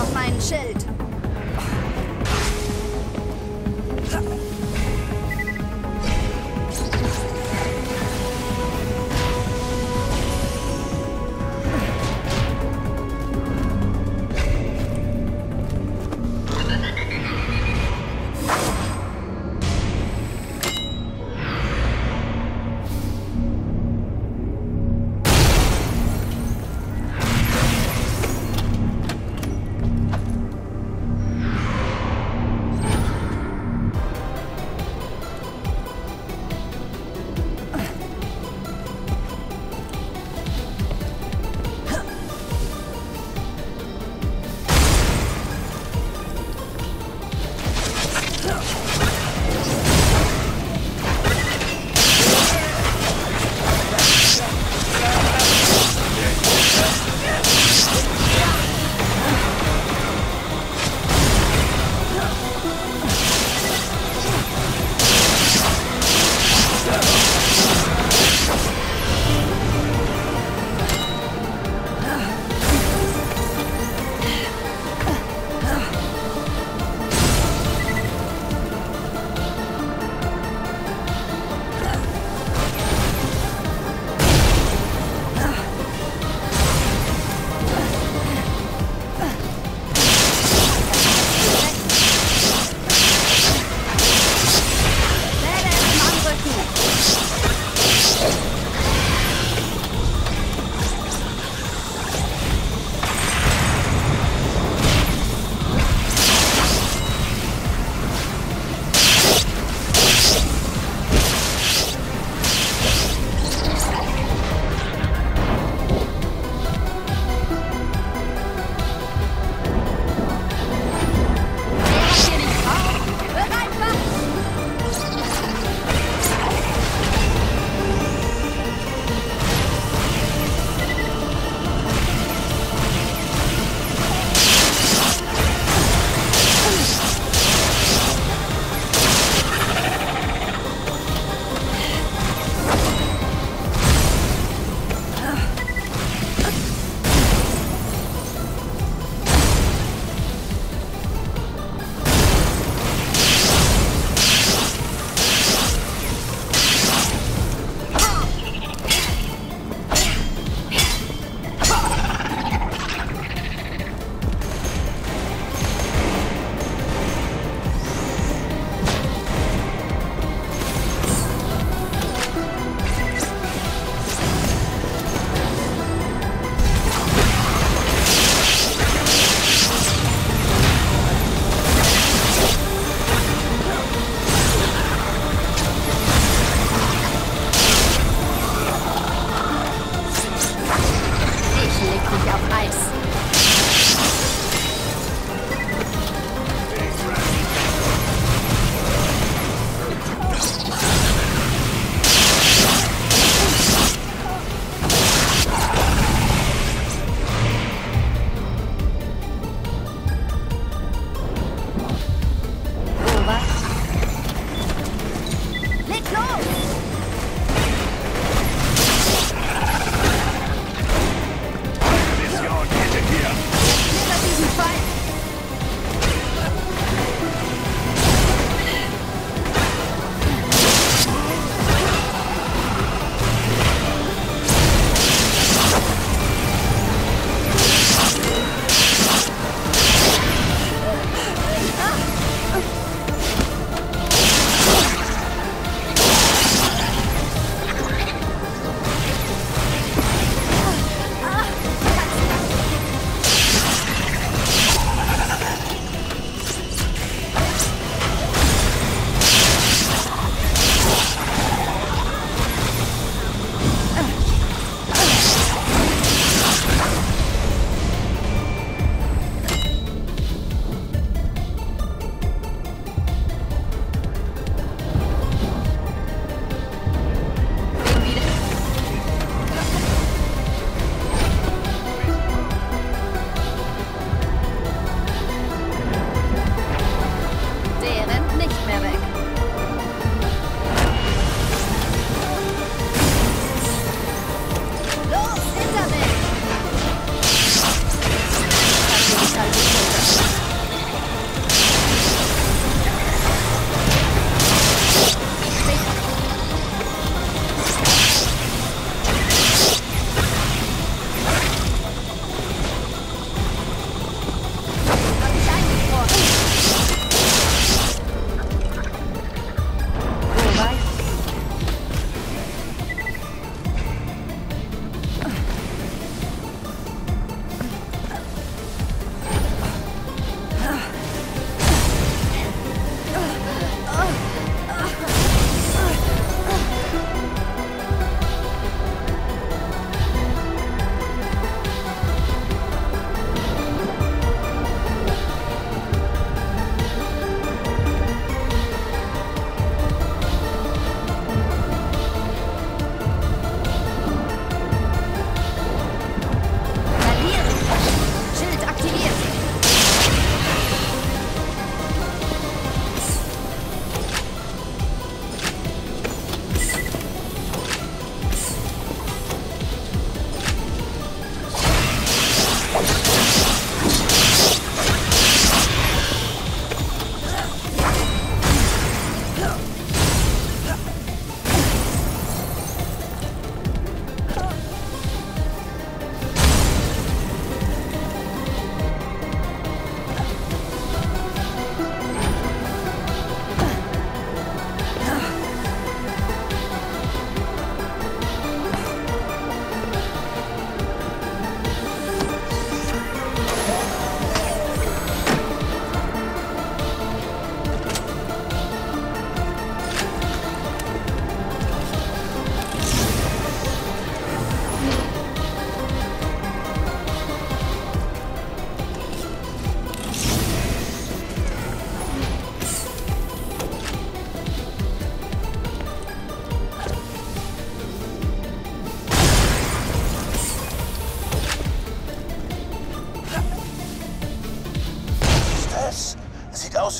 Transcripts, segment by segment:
da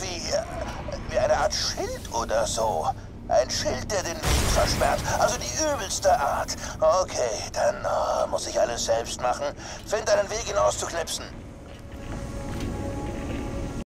wie, wie eine Art Schild oder so. Ein Schild, der den Weg versperrt. Also die übelste Art. Okay, dann oh, muss ich alles selbst machen. Find einen Weg, ihn auszuknipsen.